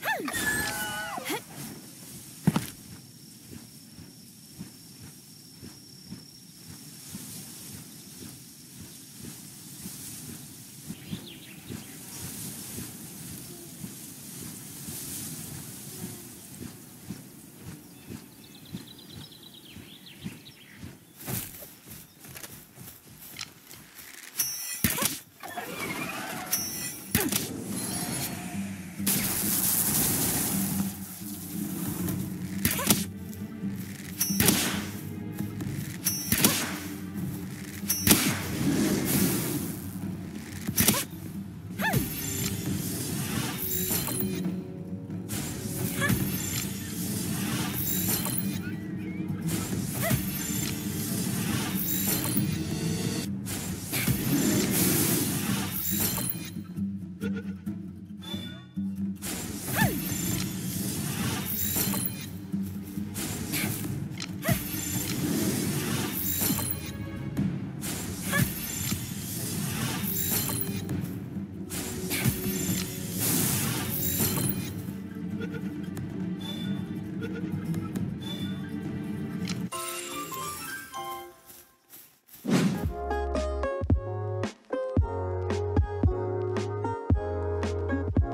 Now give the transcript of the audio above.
Hmm. Ha ha ha.